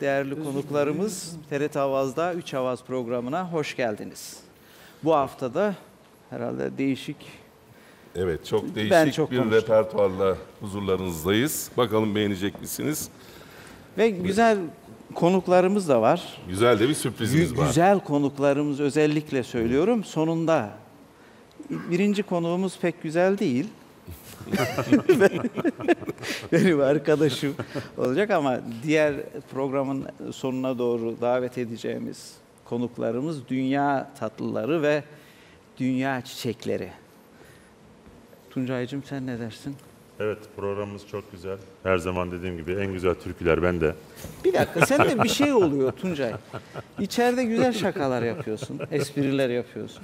değerli konuklarımız. TRT Avaz'da 3 Avaz programına hoş geldiniz. Bu haftada herhalde değişik Evet, çok değişik Ben çok bir konuştum. repertuarla huzurlarınızdayız. Bakalım beğenecek misiniz? ve güzel konuklarımız da var. Güzel de bir sürprizimiz Gü- var. Güzel konuklarımız özellikle söylüyorum. Sonunda birinci konuğumuz pek güzel değil. Benim arkadaşım olacak ama diğer programın sonuna doğru davet edeceğimiz konuklarımız dünya tatlıları ve dünya çiçekleri. Tuncay'cığım sen ne dersin? Evet programımız çok güzel. Her zaman dediğim gibi en güzel türküler bende. Bir dakika sende bir şey oluyor Tuncay. İçeride güzel şakalar yapıyorsun, espriler yapıyorsun.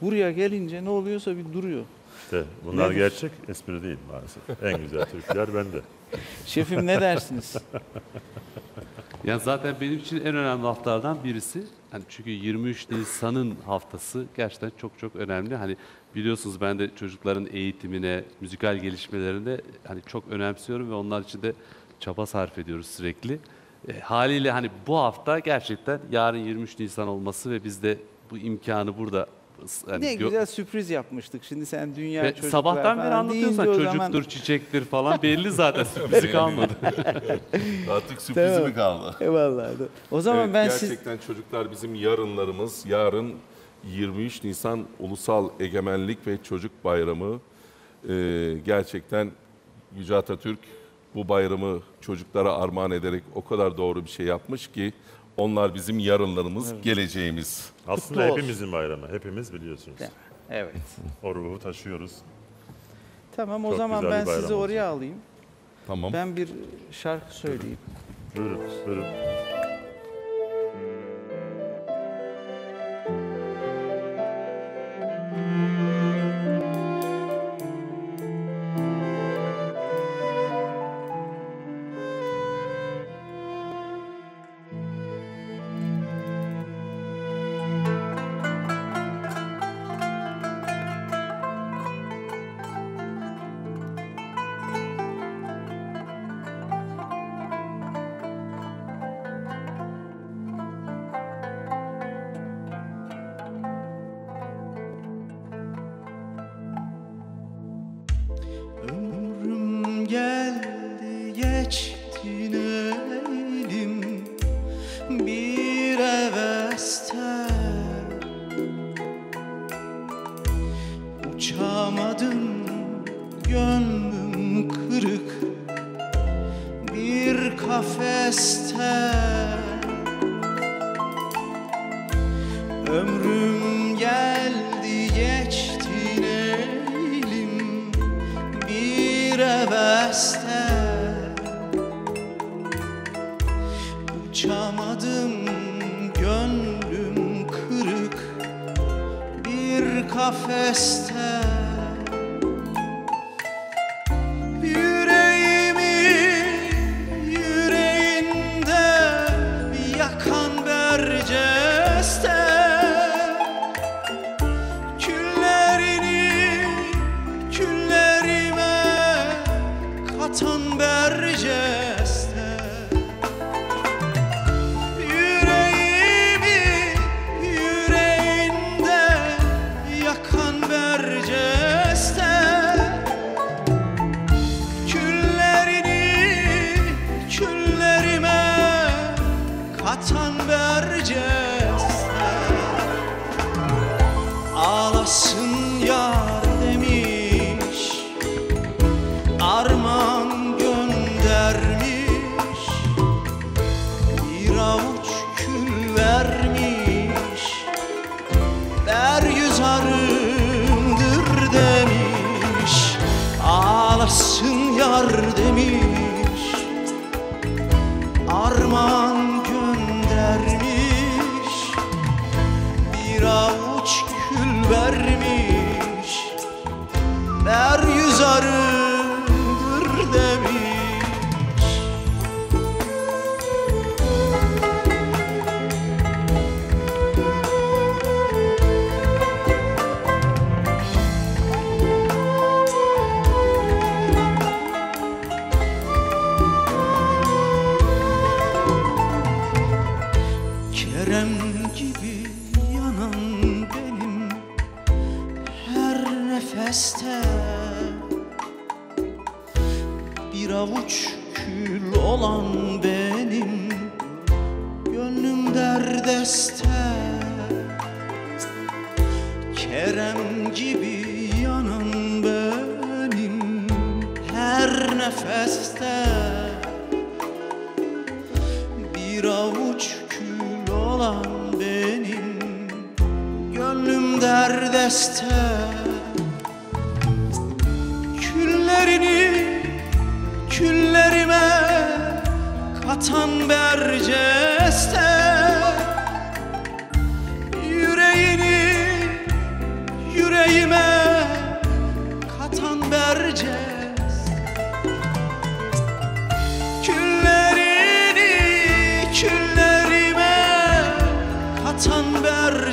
Buraya gelince ne oluyorsa bir duruyor. İşte bunlar Nedir? gerçek, espri değil maalesef. En güzel türküler bende. Şefim ne dersiniz? Yani zaten benim için en önemli haftalardan birisi. Hani çünkü 23 Nisan'ın haftası gerçekten çok çok önemli. Hani biliyorsunuz ben de çocukların eğitimine, müzikal gelişmelerine hani çok önemsiyorum ve onlar için de çaba sarf ediyoruz sürekli. E, haliyle hani bu hafta gerçekten yarın 23 Nisan olması ve biz de bu imkanı burada hani ne gö- güzel sürpriz yapmıştık. Şimdi sen dünya ve çocuklar sabahtan beri anlatıyorsan o zaman- çocuktur, çiçektir falan belli zaten sürprizi kalmadı. Artık sürprizi Tamam. mi kaldı? Eyvallah. O zaman Evet, ben siz gerçekten çocuklar bizim yarınlarımız. Yarın 23 Nisan Ulusal Egemenlik ve Çocuk Bayramı. Ee, gerçekten Yüce Atatürk bu bayramı çocuklara armağan ederek o kadar doğru bir şey yapmış ki onlar bizim yarınlarımız, geleceğimiz. Aslında olsun. hepimizin bayramı. Hepimiz biliyorsunuz. Evet. O ruhu taşıyoruz. Tamam o Çok zaman güzel ben bayram sizi olsun. oraya alayım. Tamam. Ben bir şarkı söyleyeyim. Buyurun, buyurun.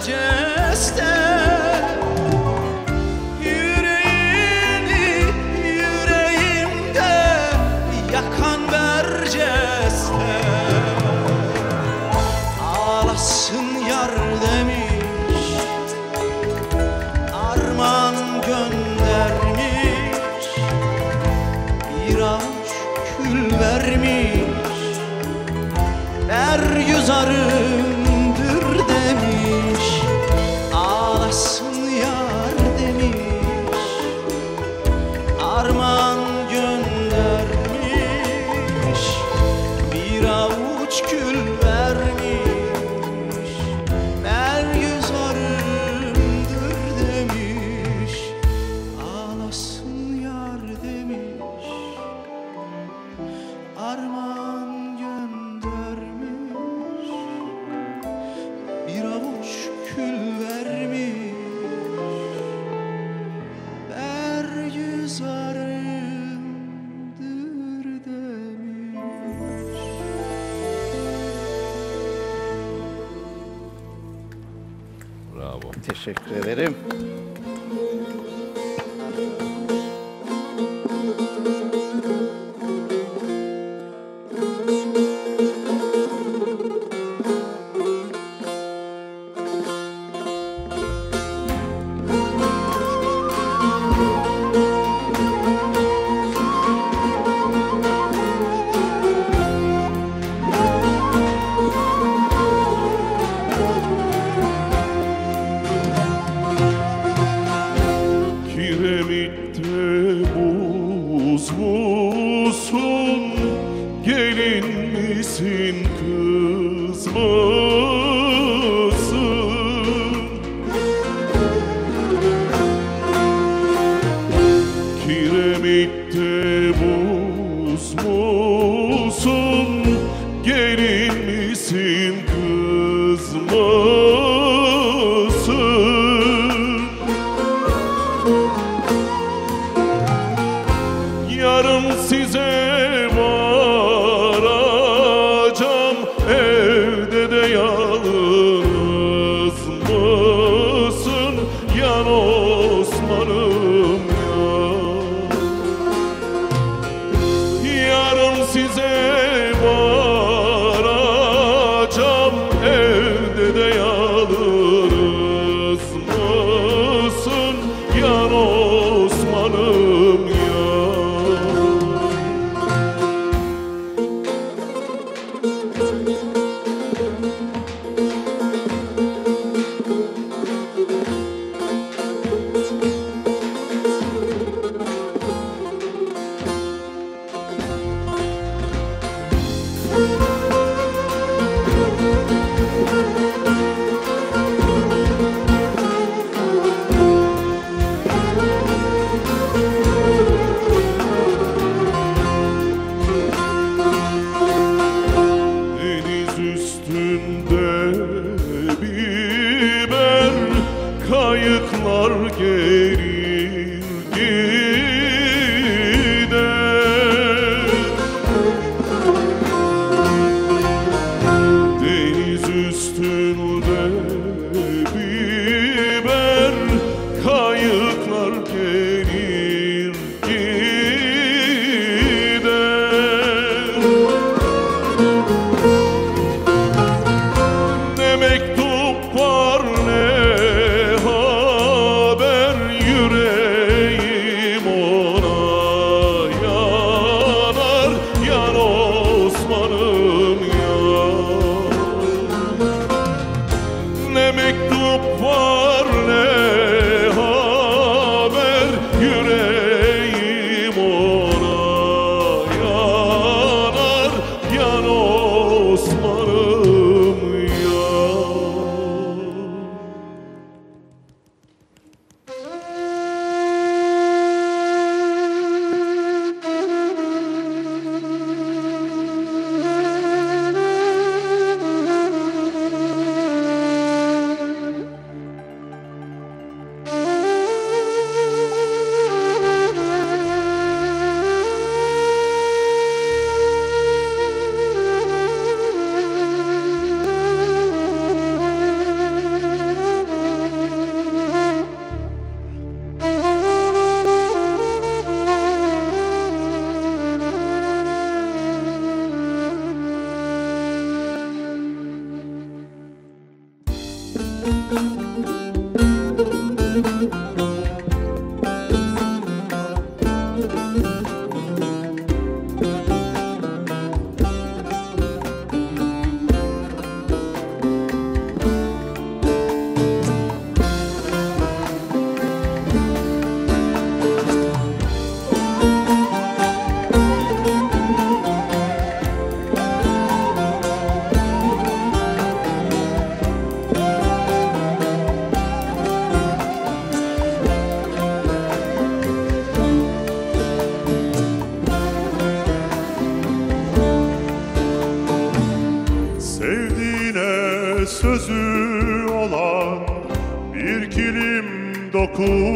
gelecek musun? Gelin misin kız?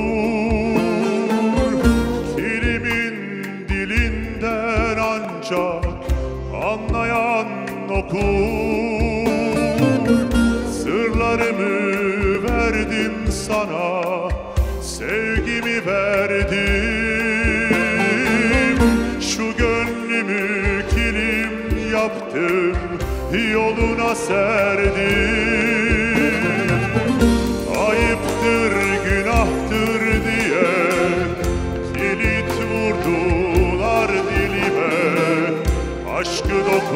Dokur Kilimin dilinden ancak anlayan okur. Sırlarımı verdim sana Sevgimi verdim. Şu gönlümü kilim yaptım Yoluna serdim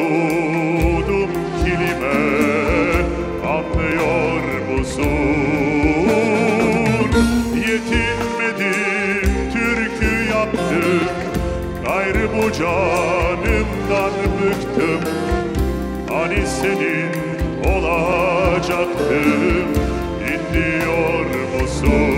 Dokudum kilime Anlıyor musun? Yetinmedim türkü yaptım Gayrı bu canımdan bıktım Hani senin olacaktım Dinliyor musun?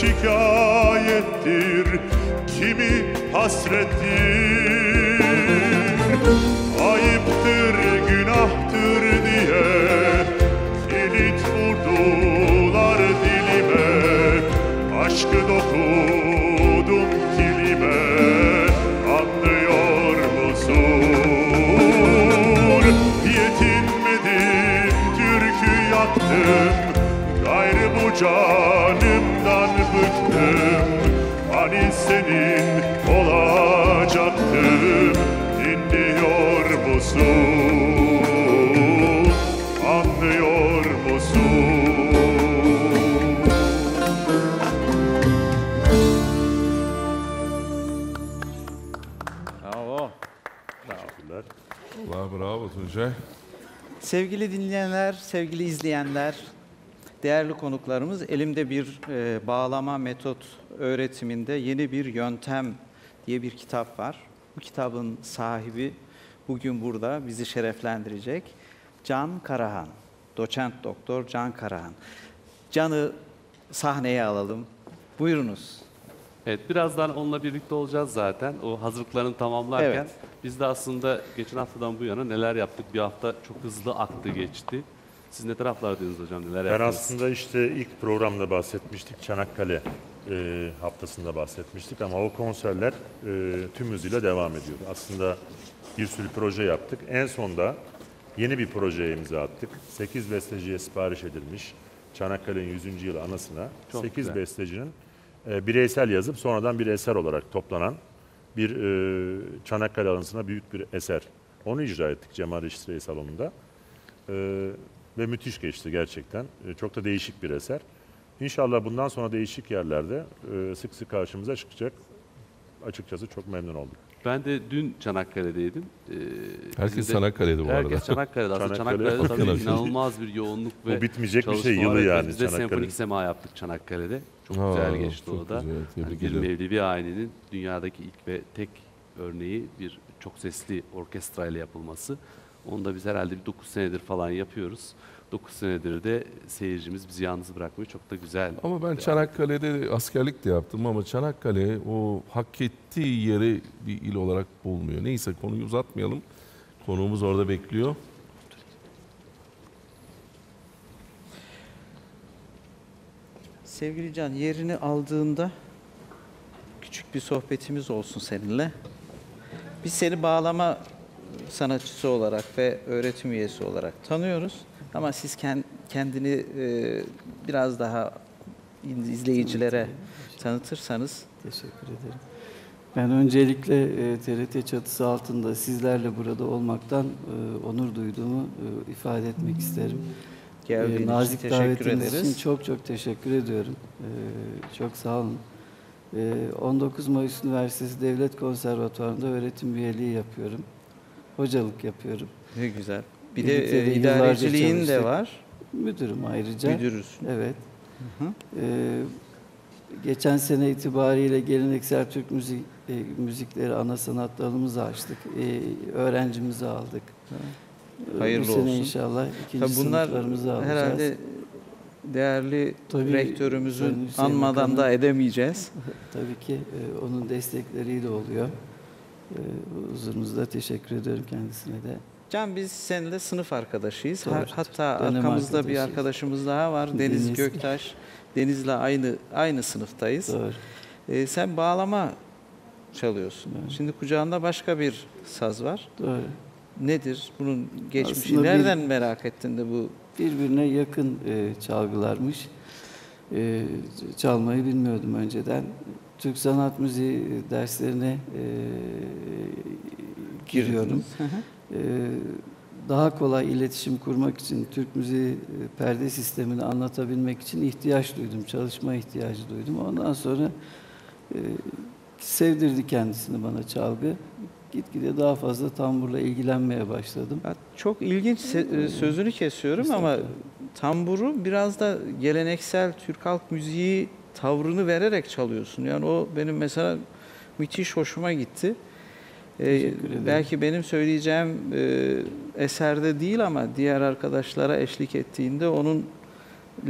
Şikayettir Kimi hasrettir Ayıptır, günahtır diye Kilit vurdular dilime Aşkı dokudum kilime Anlıyor musun? Yetinmedim, türkü yaktım Gayrı bu Hani senin olacaktım Dinliyor musun? Anlıyor musun? Bravo. Teşekkürler. Bravo, bravo Tuncay. Sevgili dinleyenler, sevgili izleyenler, değerli konuklarımız, elimde bir e, bağlama metot öğretiminde yeni bir yöntem diye bir kitap var. Bu kitabın sahibi bugün burada bizi şereflendirecek. Can Karahan, doçent doktor Can Karahan. Can'ı sahneye alalım. Buyurunuz. Evet, birazdan onunla birlikte olacağız zaten. O hazırlıklarını tamamlarken Evet. biz de aslında geçen haftadan bu yana neler yaptık? Bir hafta çok hızlı aktı geçti. Siz ne taraflardaydınız hocam? Neler Ben yaptınız? aslında işte ilk programda bahsetmiştik. Çanakkale e, haftasında bahsetmiştik ama o konserler e, tüm hızıyla devam ediyor. Aslında bir sürü proje yaptık. En sonda yeni bir projeye imza attık. 8 besteciye sipariş edilmiş. Çanakkale'nin 100. yılı anısına Çok 8 güzel. bestecinin e, bireysel yazıp sonradan bir eser olarak toplanan bir e, Çanakkale anısına büyük bir eser. Onu icra ettik Cemal Reşit Salonu'nda. Ee, ve müthiş geçti gerçekten. Ee, çok da değişik bir eser. İnşallah bundan sonra değişik yerlerde e, sık sık karşımıza çıkacak. Açıkçası çok memnun olduk. Ben de dün Çanakkale'deydim. Ee, Herkes de- Çanakkale'de bu arada. Herkes Çanakkale'de. Aslında Çanakkale Çanakkale'de tabii inanılmaz bir yoğunluk ve Bu bitmeyecek bir şey, yılı yani Biz de senfonik sema yaptık Çanakkale'de. Çok Aa, güzel geçti çok o da. güzel, Yani bir. Mevlevi ailenin dünyadaki ilk ve tek örneği bir çok sesli orkestra ile yapılması. Onu da biz herhalde bir 9 senedir falan yapıyoruz. 9 senedir de seyircimiz bizi yalnız bırakmıyor. Çok da güzel. Ama ben Çanakkale'de askerlik de yaptım ama Çanakkale o hak ettiği yeri bir il olarak bulmuyor. Neyse konuyu uzatmayalım. Konuğumuz orada bekliyor. Sevgili Can, yerini aldığında küçük bir sohbetimiz olsun seninle. Biz seni bağlama sanatçısı olarak ve öğretim üyesi olarak tanıyoruz. Ama siz ken- kendini e, biraz daha izleyicilere tanıtırsanız Teşekkür ederim. Ben öncelikle e, TRT çatısı altında sizlerle burada olmaktan e, onur duyduğumu e, ifade etmek isterim. geldiğiniz E, için nazik teşekkür ederiz. için çok çok teşekkür ediyorum. E, çok sağ olun. E, 19 Mayıs Üniversitesi Devlet Konservatuvarı'nda öğretim üyeliği yapıyorum. Hocalık yapıyorum. Ne güzel. Bir de Birlikte e, de yıllarca idareciliğin de var. Müdürüm ayrıca. Müdürüsün. Evet. Hı hı. Ee, geçen sene itibariyle geleneksel Türk müzik e, müzikleri ana sanat dalımızı açtık. Ee, öğrencimizi aldık. Ee, Hayırlı Bu sene olsun. inşallah ikinci Tabii bunlar sınıflarımızı alacağız. herhalde değerli Tabii, rektörümüzü Sayın Hüseyin anmadan Bakan'ın- da edemeyeceğiz. Tabii ki e, onun destekleriyle oluyor. E, huzurunuzda teşekkür ediyorum kendisine de. Can biz seninle sınıf arkadaşıyız. Doğrudur. Hatta Dönem arkamızda bir arkadaşıyız. arkadaşımız daha var. Deniz, Deniz. Göktaş. Deniz'le aynı aynı sınıftayız. Doğru. Ee, sen bağlama çalıyorsun. Evet. Şimdi kucağında başka bir saz var. Doğru. Nedir? Bunun geçmişi Aslında bir- nereden merak ettin de bu? birbirine yakın e, çalgılarmış. E, çalmayı bilmiyordum önceden. Türk sanat müziği derslerine e, giriyorum. E, daha kolay iletişim kurmak için, Türk müziği e, perde sistemini anlatabilmek için ihtiyaç duydum, çalışma ihtiyacı duydum. Ondan sonra e, sevdirdi kendisini bana çalgı. gitgide daha fazla tamburla ilgilenmeye başladım. Ya çok ilginç e, sözünü kesiyorum ama Estağfurullah. tamburu biraz da geleneksel Türk halk müziği tavrını vererek çalıyorsun. Yani o benim mesela müthiş hoşuma gitti. Ee, belki benim söyleyeceğim e, eserde değil ama diğer arkadaşlara eşlik ettiğinde onun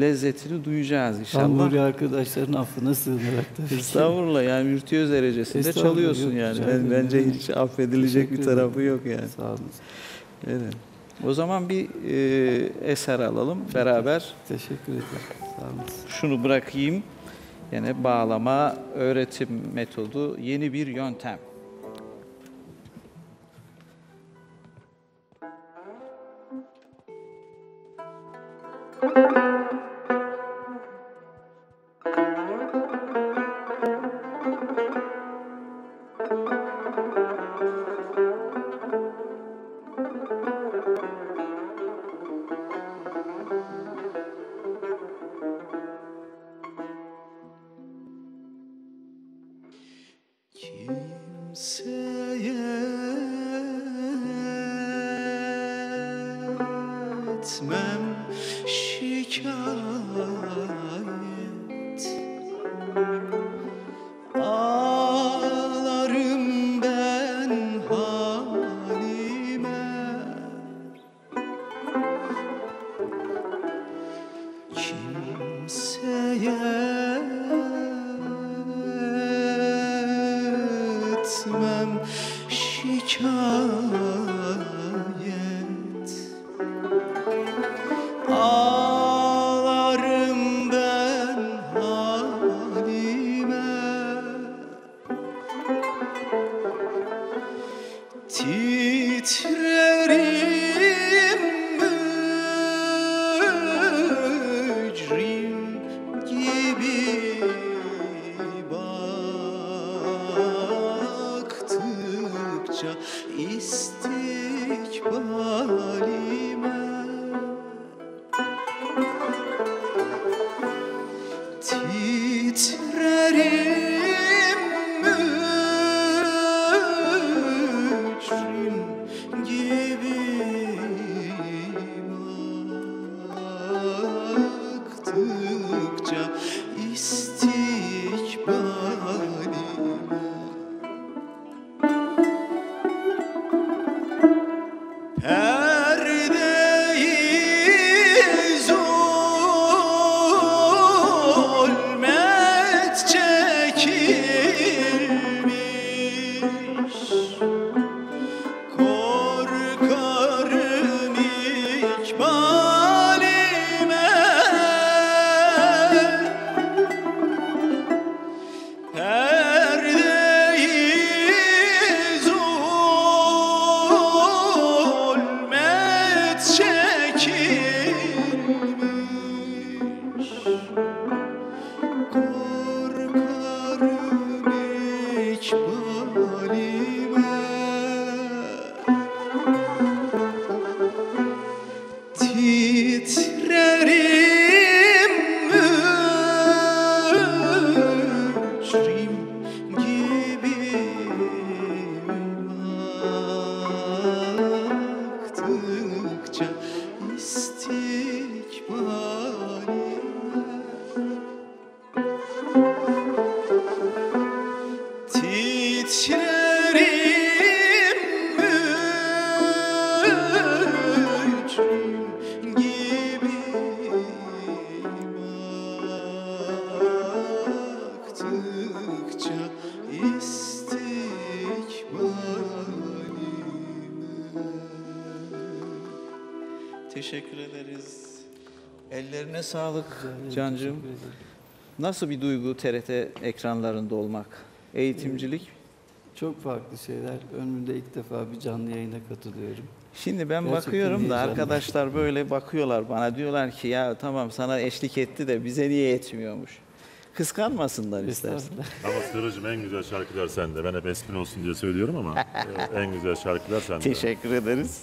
lezzetini duyacağız inşallah. Tamburi arkadaşların affına sığınarak tabii ki. Estağfurullah yani virtüöz derecesinde çalıyorsun yok, yani. Ben, bence hiç affedilecek bir tarafı ederim. yok yani. Sağ olun. Evet. O zaman bir e, eser alalım beraber. Teşekkür ederim. Sağ olun. Şunu bırakayım. Yine bağlama öğretim metodu yeni bir yöntem. Kimseye etmem şikayet sağlık Cancığım. Nasıl bir duygu TRT ekranlarında olmak? Eğitimcilik. Çok farklı şeyler. Ömrümde ilk defa bir canlı yayına katılıyorum. Şimdi ben Gerçekten bakıyorum da arkadaşlar böyle bakıyorlar bana diyorlar ki ya tamam sana eşlik etti de bize niye etmiyormuş. Kıskanmasınlar istersen. Ama Sırrıcığım en güzel şarkılar sende. Ben hep espri olsun diye söylüyorum ama e, en güzel şarkılar sende. Teşekkür ederiz.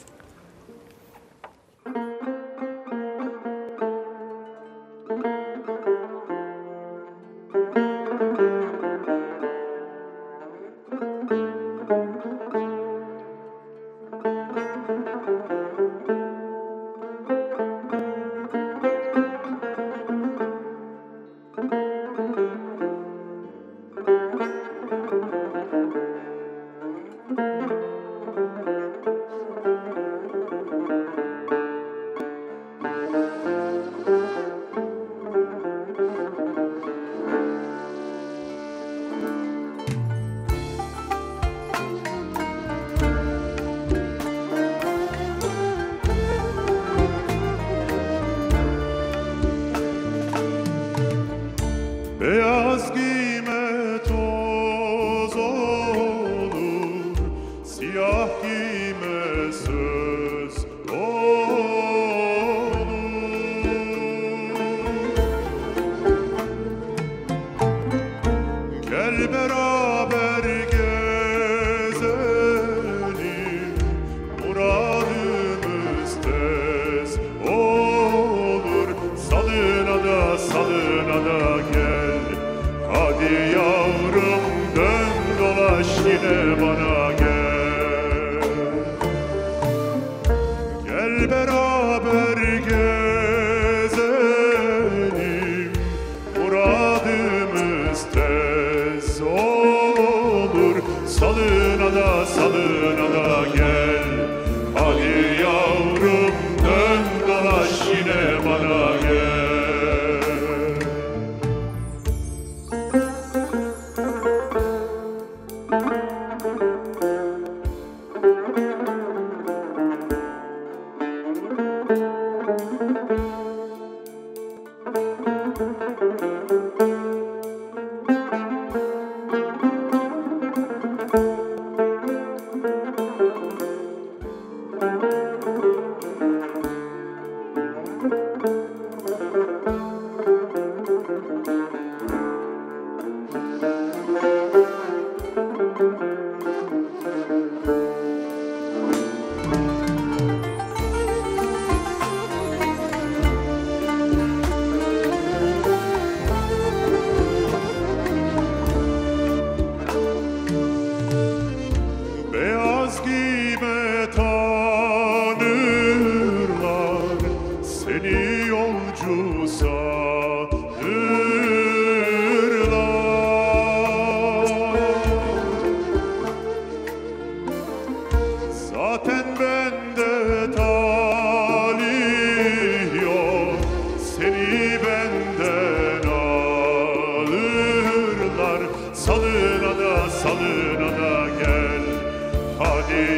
Salına da salına da gel. Hadi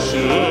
是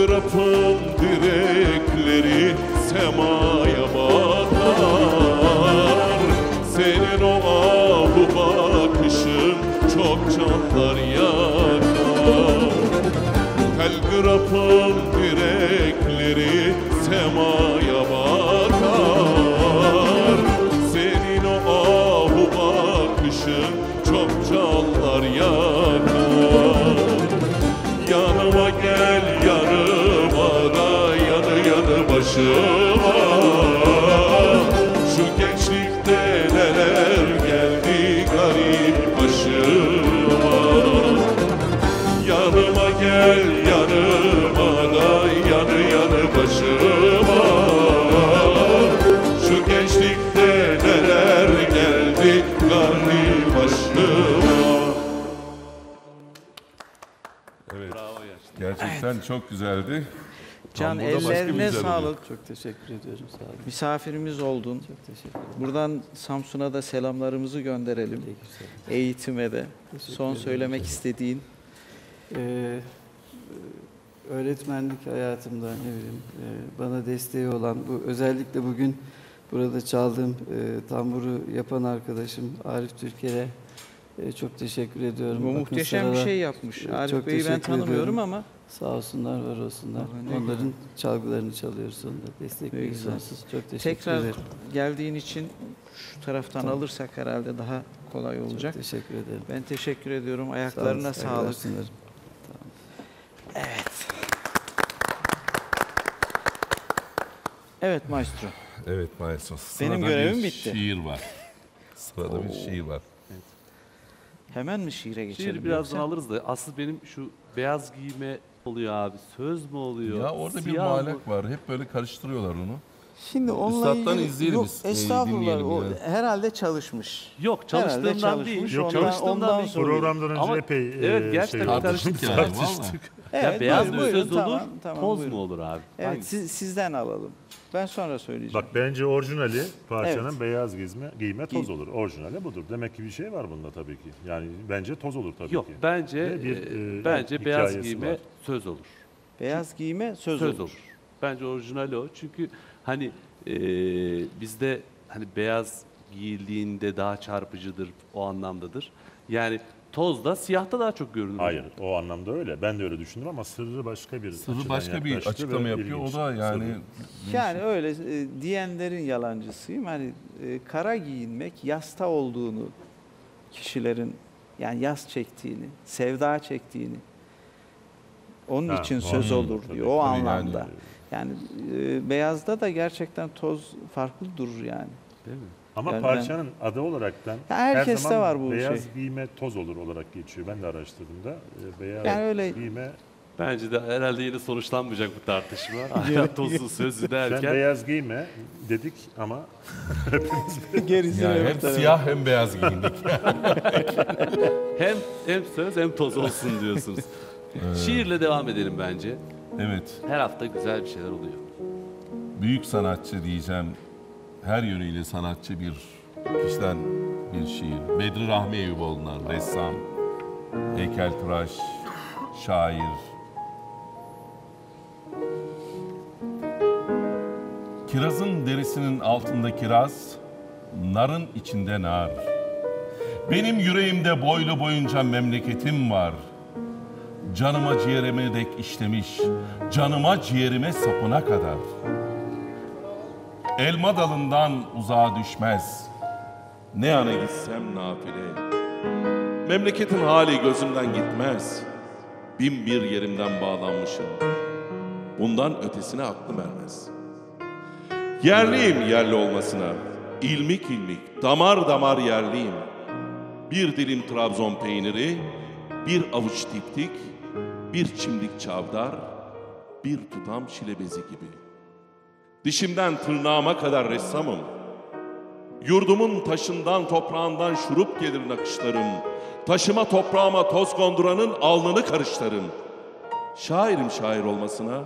Telgrafın direkleri semaya Gerçekten çok güzeldi. Can burada başka bir ellerine sağlık. Çok teşekkür ediyorum. Sağ olun. Misafirimiz oldun. Çok teşekkür ederim. Buradan Samsun'a da selamlarımızı gönderelim. Eğitime de. Teşekkür Son ederim. söylemek istediğin. Ee, öğretmenlik hayatımda ne bileyim e, bana desteği olan bu özellikle bugün burada çaldığım e, tamburu yapan arkadaşım Arif Türker'e e, çok teşekkür ediyorum. Bu muhteşem bir şey yapmış. e, Arif çok Bey'i ben tanımıyorum ediyorum. ama Sağ olsunlar, var olsunlar. Ne Onların çalgılarını çalıyoruz sonunda. Destekliyoruz güzel. sonsuz. Çok teşekkür tekrar ederim. geldiğin için şu taraftan Tamam. alırsak herhalde daha kolay olacak. Çok teşekkür ederim. Ben teşekkür ediyorum. Sağ olun, Ayaklarına saygılar sağlık. sunarım. Evet maestro. Evet maestro. Benim Sırada görevim bir bitti. şiir var. Sırada bir şiir var. Hemen mi şiire geçelim? Şiiri birazdan yoksa? alırız da asıl benim şu beyaz giyme oluyor abi. Söz mü oluyor? Ya orada bir siyah mı? muallak var. Hep böyle karıştırıyorlar onu. Şimdi onunla Üstattan ilgili- izleyelim Yok, biz, e, estağfurullah. dinleyelim o yani. herhalde çalışmış. Yok Herhalde çalıştığımdan değil. çalışmış, Yok, ondan- çalıştığımdan ondan değil. sonra- Programdan önce Ama- epey e, evet, gerçekten şey bir. Tartıştık yani Tartıştık. Evet, ya beyaz buyurun, mı buyurun, söz olur, tamam, tamam, toz buyurun. mu olur abi? Evet, siz, sizden alalım. Ben sonra söyleyeceğim. Bak bence orijinali parçanın Evet. beyaz gizme, giyme toz olur. Orijinali budur. Demek ki bir şey var bunda tabii ki. Yani bence toz olur tabii Yok ki. bence Ve bir, e, e, bence beyaz giyme var. söz olur. Beyaz giyme söz, söz olur. olur. Bence orijinali o. Çünkü hani e, bizde hani beyaz giyildiğinde daha çarpıcıdır o anlamdadır. Yani tozda siyahta daha çok görünür. Hayır o anlamda öyle. Ben de öyle düşündüm ama sırrı başka bir Sırrı başka bir açıklama yapıyor. O da yani Sırrı. Yani öyle e, diyenlerin yalancısıyım. Hani e, kara giyinmek yasta olduğunu kişilerin yani yas çektiğini, sevda çektiğini onun Ha, için söz anlamda olur tabii. diyor o Tabii yani. anlamda. Yani e, beyazda da gerçekten toz farklı durur yani. Değil mi? Ama Yani parçanın adı olaraktan Ya herkeste her zaman var bu beyaz şey. giyme toz olur olarak geçiyor. Ben de araştırdığımda e, beyaz Yani öyle- giyme Bence de herhalde yine sonuçlanmayacak bu tartışma. Hayat tozlu sözü sen derken beyaz giyme dedik ama Gerisi yani hem siyah hem beyaz giyindik. hem hem söz hem toz olsun diyorsunuz. Şiirle devam edelim bence. evet. Her hafta güzel bir şeyler oluyor. Büyük sanatçı diyeceğim. Her yönüyle sanatçı bir kişiden bir şiir. Bedri Rahmi Eyüboğlu'ndan ressam, heykeltıraş, şair. Kirazın derisinin altında kiraz, narın içinde nar. Benim yüreğimde boylu boyunca memleketim var. Canıma ciğerime dek işlemiş, canıma ciğerime sapına kadar. Elma dalından uzağa düşmez. Ne yana gitsem nafile. Memleketin hali gözümden gitmez. Bin bir yerimden bağlanmışım. Bundan ötesine aklım ermez. Yerliyim yerli olmasına. İlmik ilmik, damar damar yerliyim. bir dilim Trabzon peyniri, bir avuç diptik, bir çimdik çavdar, bir tutam şilebezi gibi. Dişimden tırnağıma kadar ressamım. Yurdumun taşından toprağından şurup gelir nakışlarım. Taşıma toprağıma toz konduranın alnını karışlarım. Şairim şair olmasına,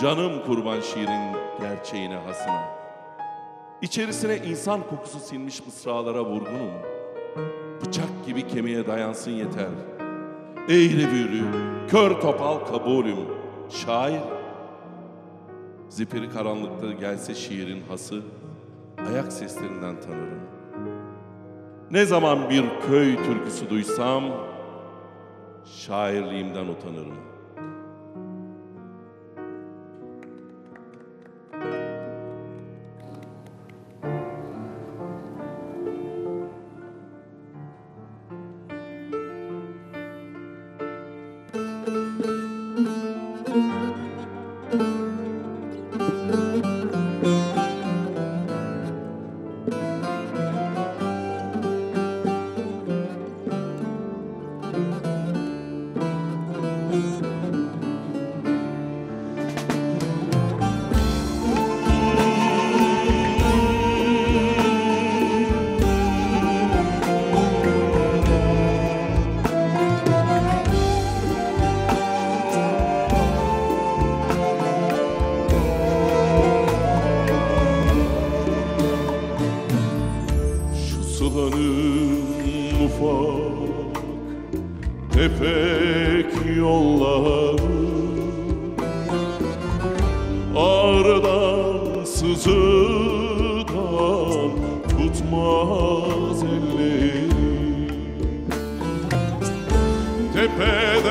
canım kurban şiirin gerçeğine hasına. İçerisine insan kokusu sinmiş mısralara vurgunum. Bıçak gibi kemiğe dayansın yeter. Eğri büğrü, kör topal kabulüm. Şair, zifiri karanlıkta gelse şiirin hası, ayak seslerinden tanırım. Ne zaman bir köy türküsü duysam, şairliğimden utanırım. Ağrıdan sızıdan tutmaz elleri. Tepeden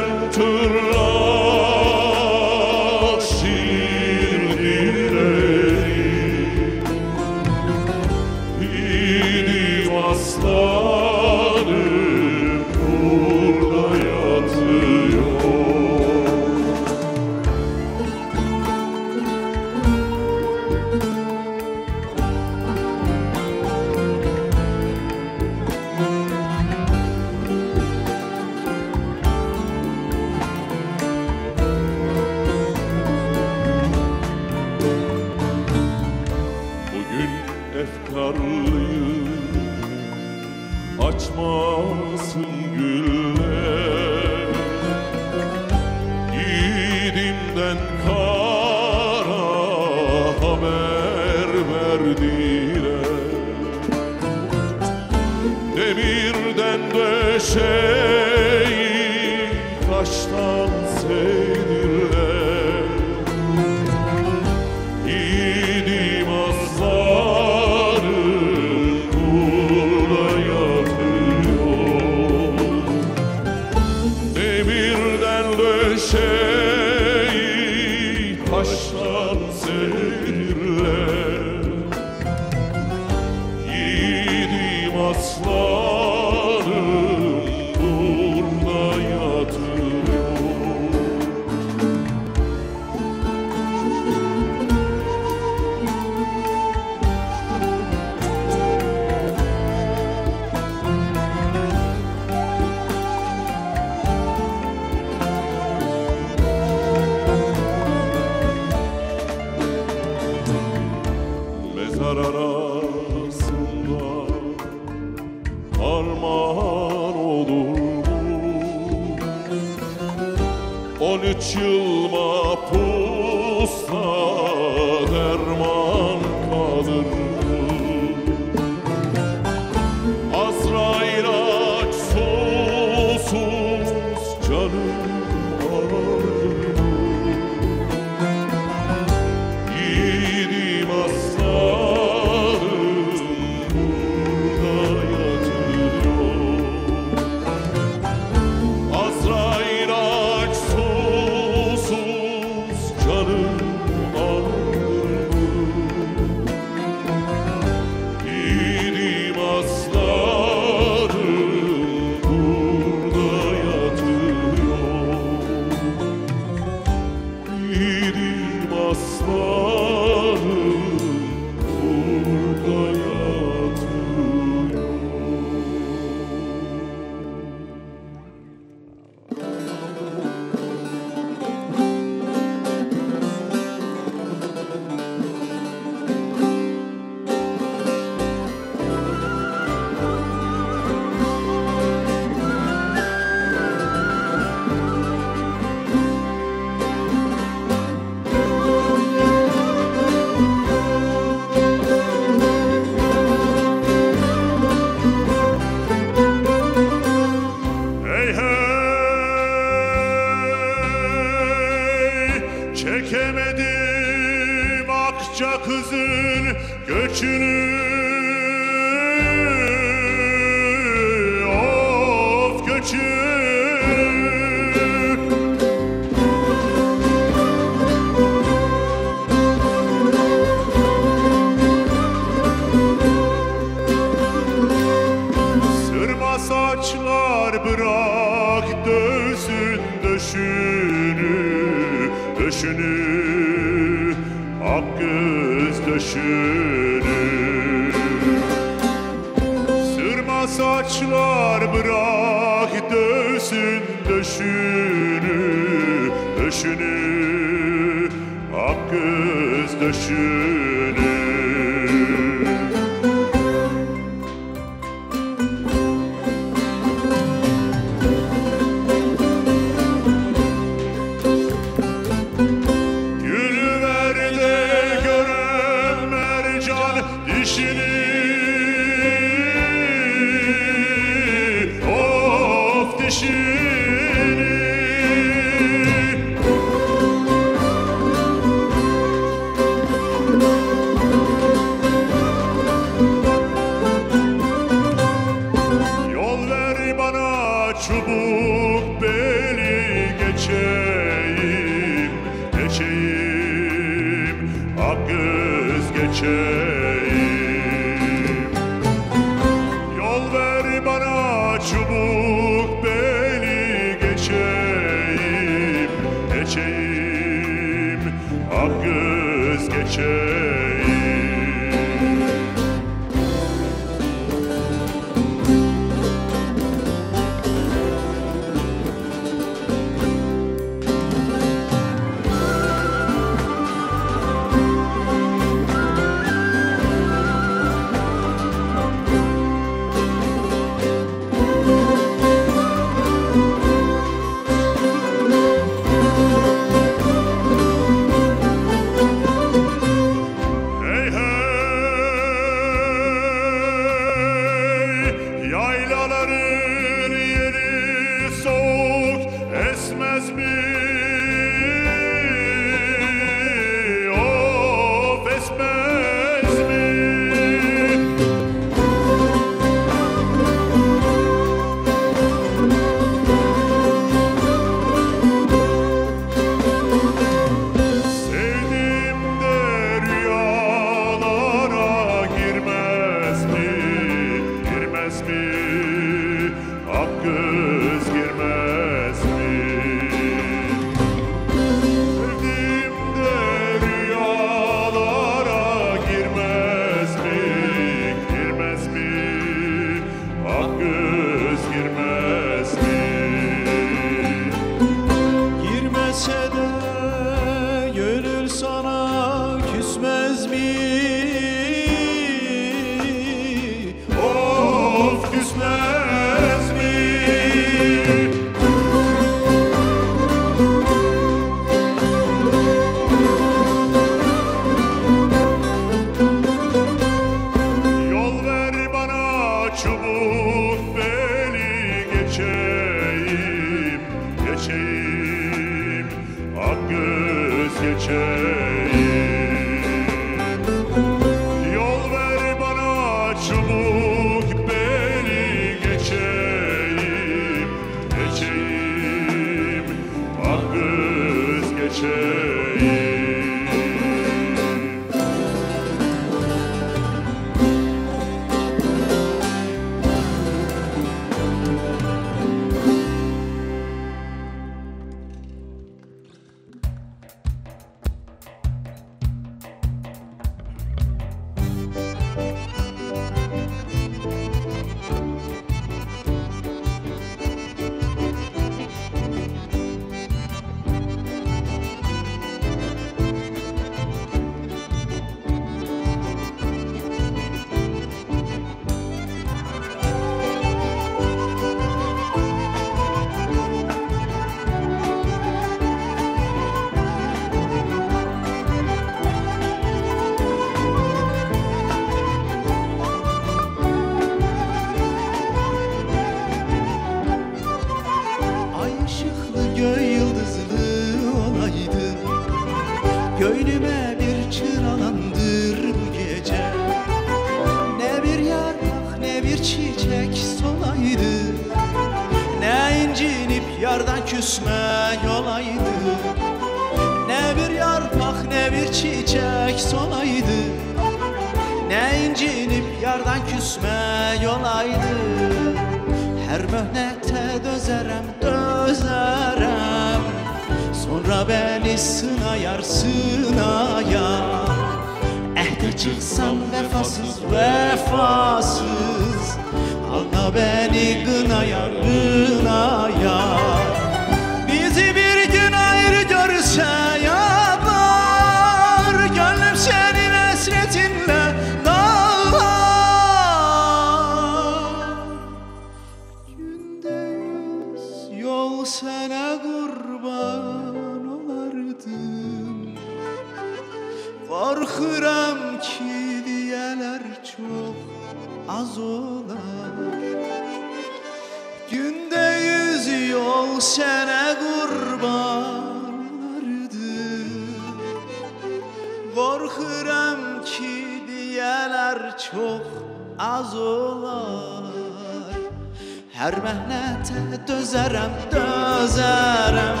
Lənətə dözərəm, dözərəm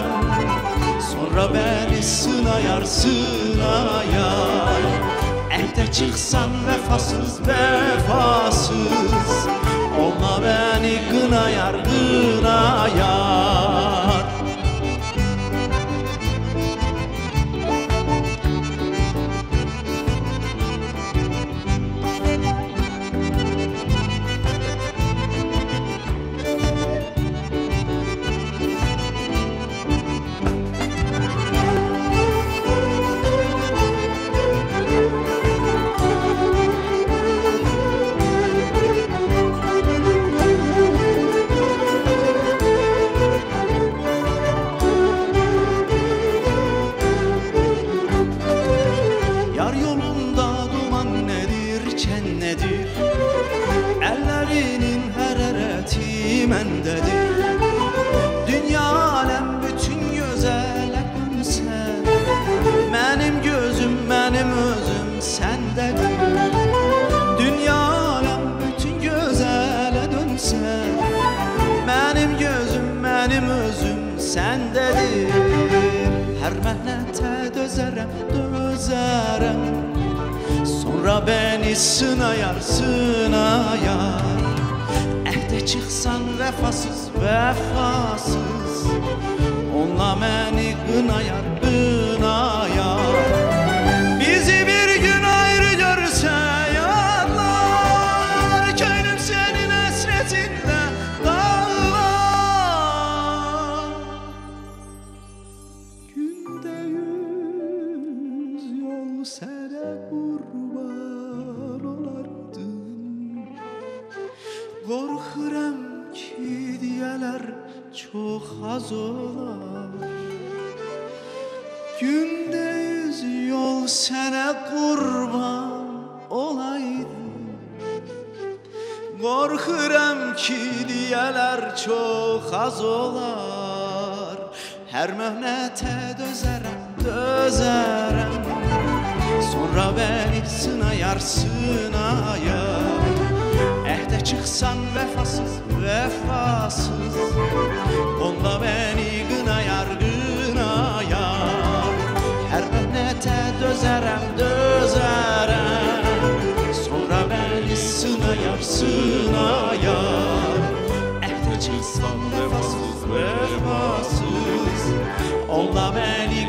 Sonra bəni sınayar, sınayar. Əldə çıxsan vəfasız, vəfasız Olma bəni qınayar, qınayar beni sınayar sınayar Ehde çıksan vefasız vefasız. Onla beni kınayar Göğünde yüz yol sana kurban olaydım Korkuram ki diyeler çok az olar. Her möhnete dözerem, dözerem. Sonra beni sınayarsın ayar Əhdə çıxsan vəfasız, vəfasız Onda beni qınayar, qınayar dözerem dözerem Sonra beni sınayar sınayar. Ehtecik sanlı vefasız vefasız Onunla beni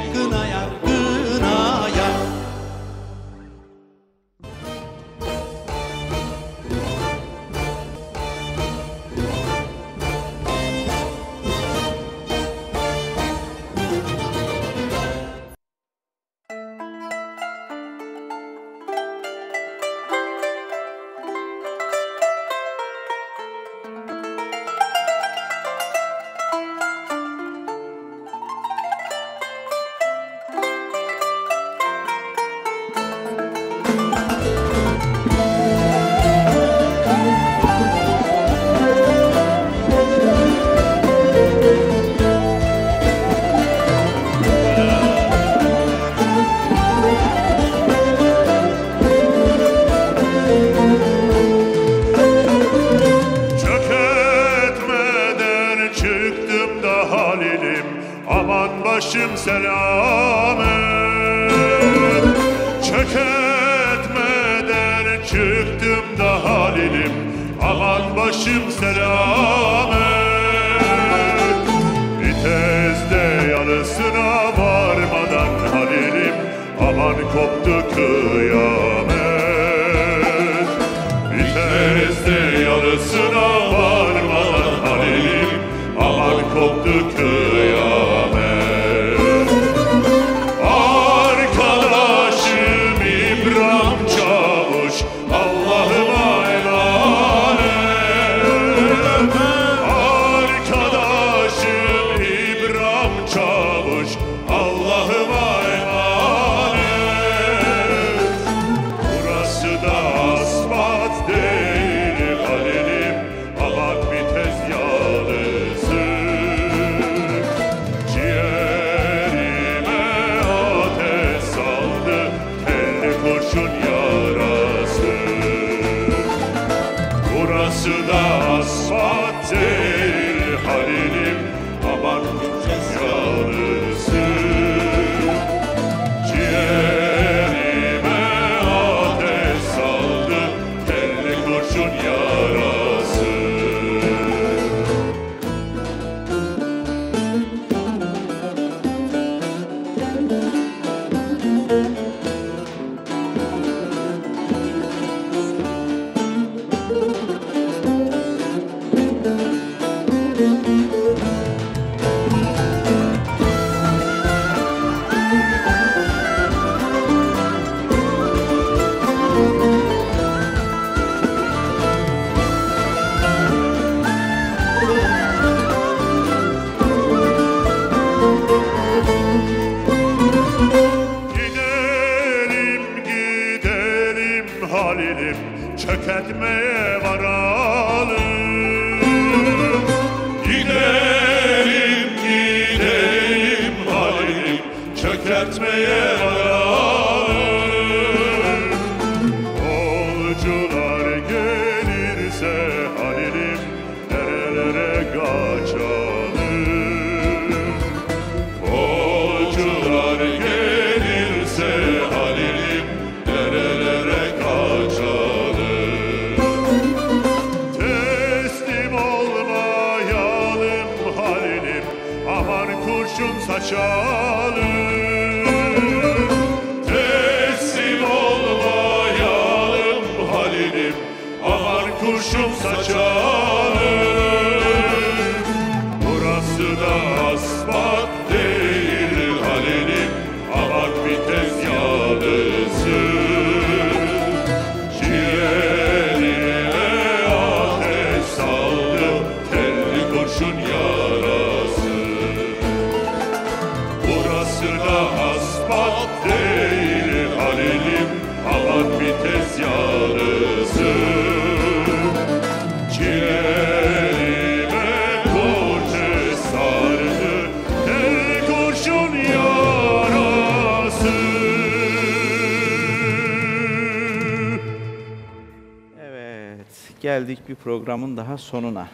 programın daha sonuna.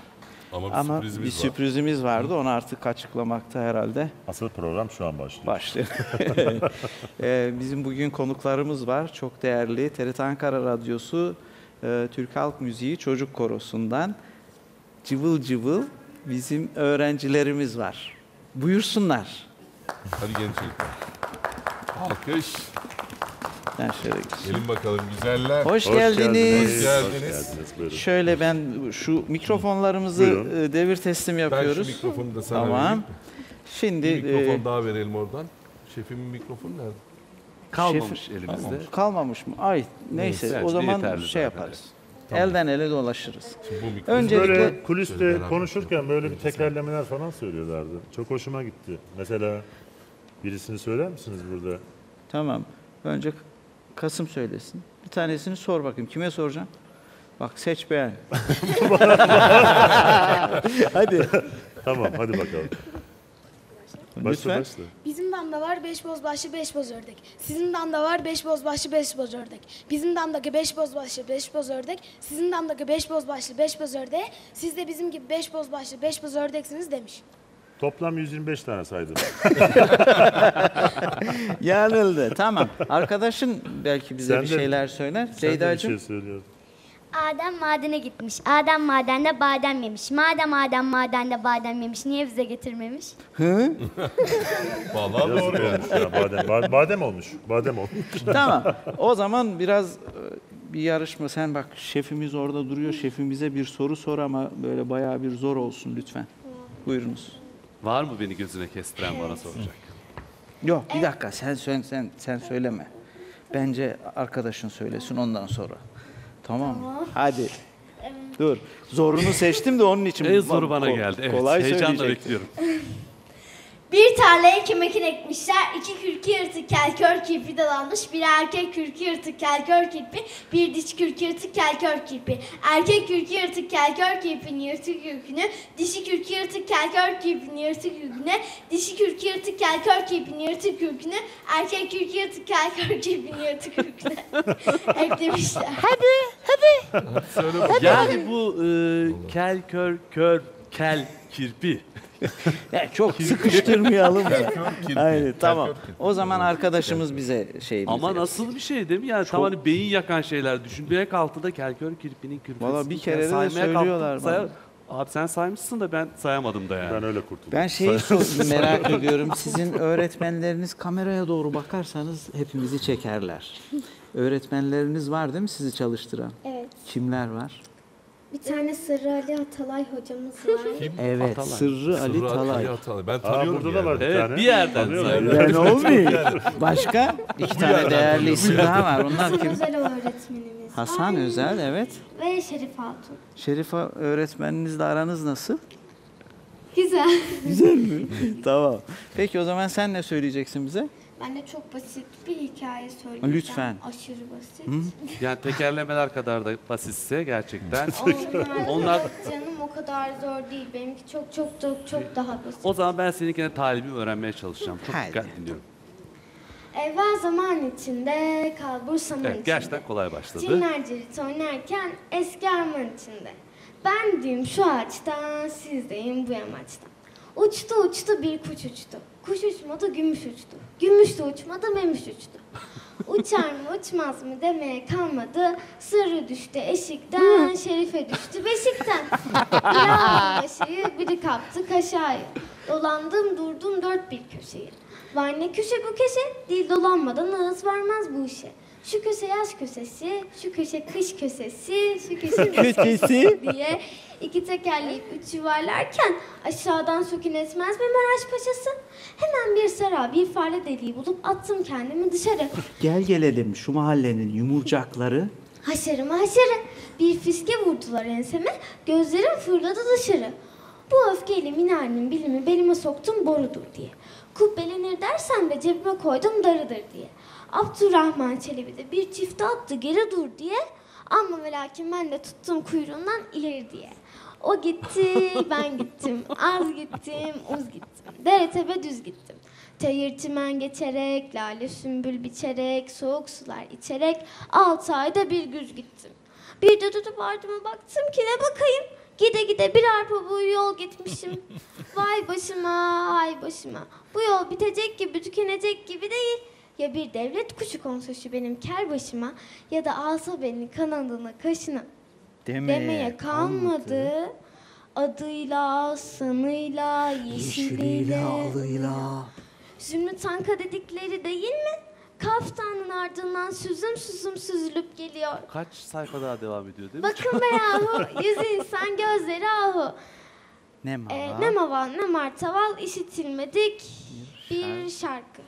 Ama bir Ama sürprizimiz bir var. sürprizimiz vardı, onu artık açıklamakta herhalde Asıl program şu an başlıyor. başlıyor. Ee, Bizim bugün konuklarımız var, çok değerli. TRT Ankara Radyosu e, Türk Halk Müziği Çocuk Korosu'ndan cıvıl cıvıl bizim öğrencilerimiz var. Buyursunlar. Hadi genç çocuklar. Alkış. Ben şöyle geçeyim. Gelin bakalım güzeller. Hoş, Hoş geldiniz. Hoş geldiniz. Buyurun. Şöyle ben şu mikrofonlarımızı Buyurun. e, devir teslim Ben şu yapıyoruz. mikrofonu da sana Tamam. vereyim. Şimdi Bir mikrofon e, daha verelim oradan. Şefimin mikrofonu nerede? Kalmamış elimizde. kalmamış mı? Ay neyse Neyse, o zaman şey zaten, yaparız. Elden ele dolaşırız. Öncelikle Böyle kuliste konuşurken böyle bir tekerlemeler falan söylüyorlardı. Çok hoşuma gitti. Mesela birisini söyler misiniz burada? tamam. Önce Kasım söylesin. Bir tanesini sor bakayım. Kime soracağım? Bak seç beğen. Hadi. Tamam hadi bakalım. Başla Lütfen. başla. Bizim damda var beş boz başlı beş boz ördek. Sizin damda var beş boz başlı beş boz ördek. Bizim damdaki beş boz başlı beş boz ördek. Sizin damdaki beş boz başlı beş boz ördeğe siz de bizim gibi beş boz başlı beş boz ördeksiniz demiş. Toplam 125 tane saydım. Yanıldı. Tamam. Arkadaşın belki bize Sen bir de- şeyler söyler. Sen de bir şey. Adem madene gitmiş. Adem madende badem yemiş. Madem Adem madende badem yemiş niye bize getirmemiş? Hı? Vallahi doğru. olmuş ya badem. Ba- badem olmuş. Badem olmuş. tamam. O zaman biraz e, bir yarışma. Sen bak şefimiz orada duruyor. Şefimize bir soru sor ama böyle bayağı bir zor olsun lütfen. Buyurunuz. Var mı beni gözüne kestiren bana soracak? Yok bir dakika sen sen sen sen söyleme. Bence arkadaşın söylesin ondan sonra. Tamam mı? Hadi. Dur. Zorunu seçtim de onun için. En zoru bana geldi. Evet, Kolay heyecanla bekliyorum. Bir tarlaya iki mekin ekmişler. İki kürkü yırtık kelkör kirpi dalanmış. Bir erkek kürkü yırtık kelkör kirpi. Bir diş kürkü yırtık kelkör kirpi. Erkek kürkü yırtık kelkör kirpinin yırtık kürkünü. Dişi kürkü yırtık kelkör kirpinin yırtık kürkünü. Dişi kürkü yırtık kelkör kirpinin yırtık kürkünü. Erkek kürkü yırtık kelkör kirpinin yırtık kürkünü. Eklemişler. Yani bu e, kel kör kör kel kirpi. Ya çok sıkıştırmayalım da. kirpi, Aynen tamam. O zaman arkadaşımız bize şey Ama nasıl bir şey değil mi? Yani tam hani beyin yakan şeyler düşün. Direkt altında kel kör kirpinin kürpesi. Valla bir Yani kere de söylüyorlar saya- bana. Abi sen saymışsın da ben sayamadım da yani. Ben öyle kurtuldum. Ben şeyi çok merak ediyorum. Sizin öğretmenleriniz kameraya doğru bakarsanız hepimizi çekerler. Öğretmenleriniz var değil mi sizi çalıştıran? Evet. Kimler var? Bir tane Sırrı Ali Atalay hocamız var. Kim? Evet, Atalay. Sırrı Ali Sırrı Talay. Ali Atalay. Ben Aa, tanıyorum burada da var bir Evet, tane. bir yerden Tanıyorum. Ben olmayayım. Başka? İki tane değerli isim daha var. Onlar kim? Özel öğretmenimiz Hasan var. Özel, evet. Ve Şerif Hatun. Şerife öğretmeninizle aranız nasıl? Güzel. Güzel mi? tamam. Peki o zaman sen ne söyleyeceksin bize? Ben de çok basit bir hikaye söyleyeceğim. Lütfen. Aşırı basit. Yani tekerlemeler kadar da basitse gerçekten. Onlar, Onlar- canım o kadar zor değil. Benimki çok çok çok çok daha basit. O zaman ben seninkine talibimi öğrenmeye çalışacağım. Çok Hadi. dikkat dinliyorum. Evvel zaman içinde, kalbur zaman Evet, içinde. gerçekten kolay başladı. Cinler cirit oynarken eski arman içinde. Ben diyeyim şu ağaçtan, siz deyin bu yamaçtan. Uçtu uçtu bir kuş uçtu. Kuş uçmadı gümüş uçtu. Gümüş de uçmadı memiş uçtu. Uçar mı uçmaz mı demeye kalmadı. Sırrı düştü eşikten, şerife düştü beşikten. Aldı başıyı, biri kaptı kaşayı. Dolandım durdum dört bir köşeyi. Var ne köşe bu köşe, dil dolanmadan ağız varmaz bu işe. Şu köşe yaz köşesi, şu köşe kış köşesi, şu köşe kış Köşesi. diye iki tekerleyip üç yuvarlarken aşağıdan sökün etmez mi Maraş Paşası? Hemen bir sara, bir fare deliği bulup attım kendimi dışarı. Gel gelelim şu mahallenin yumurcakları. Haşarı haşarı. Bir fiske vurdular enseme, gözlerim fırladı dışarı. Bu öfkeyle minarenin bilimi belime soktum borudur diye. Kubbelenir dersen de cebime koydum darıdır diye. Abdurrahman Çelebi de bir çifte attı geri dur diye. Ama ve lakin ben de tuttum kuyruğundan ileri diye. O gitti, ben gittim. Az gittim, uz gittim. Dere tepe düz gittim. Çayır çimen geçerek, lale sümbül biçerek, soğuk sular içerek, altı ayda bir güz gittim. Bir de tutup ardıma baktım ki ne bakayım. Gide gide bir arpa boyu yol gitmişim. Vay başıma, ay başıma. Bu yol bitecek gibi, tükenecek gibi değil. Ya bir devlet kuşu konsa şu benim ker başıma ya da alsa beni kanadına kaşına Demeye, demeye kalmadı. Adıyla, sanıyla, yeşiliyle, alıyla. Zümrüt Anka dedikleri değil mi? Kaftanın ardından süzüm süzüm süzülüp geliyor. Kaç sayfa daha devam ediyor değil mi? Bakın be yahu, yüzü insan gözleri ahu. Ne mava? Ee, ne maval ne martaval işitilmedik bir şarkı.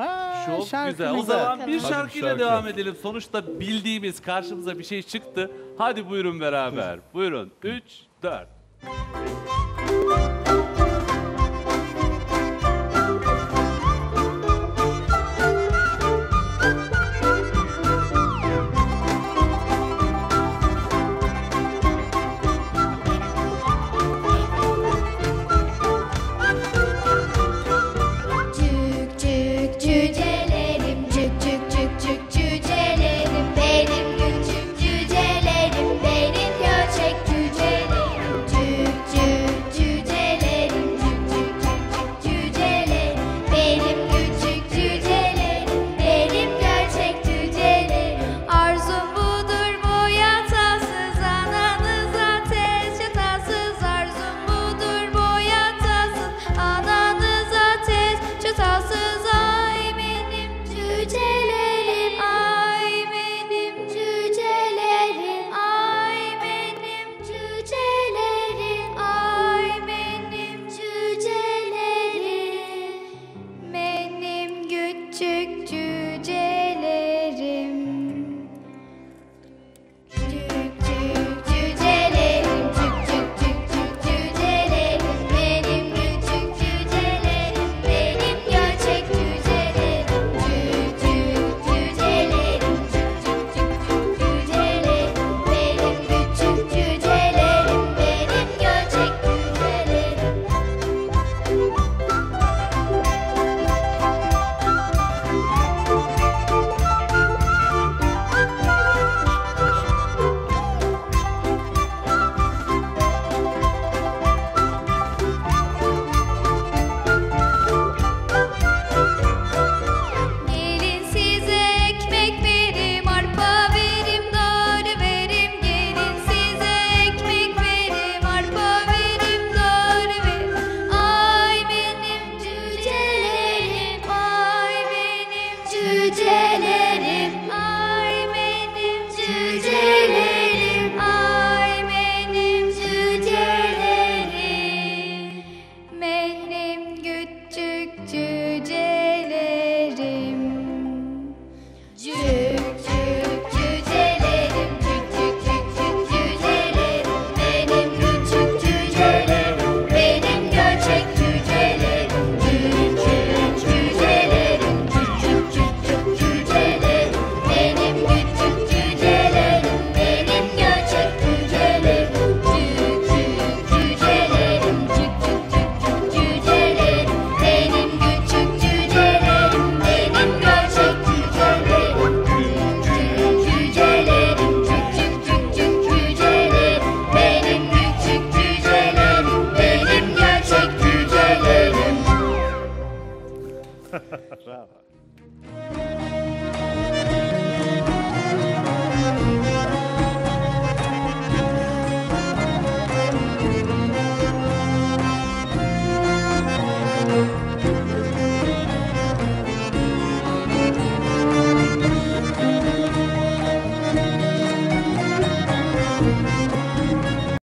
Ha, Çok şarkı güzel. O zaman bir Hadi şarkıyla şarkı. devam edelim. Sonuçta bildiğimiz karşımıza bir şey çıktı. Hadi buyurun beraber. Buyurun. 3, 4.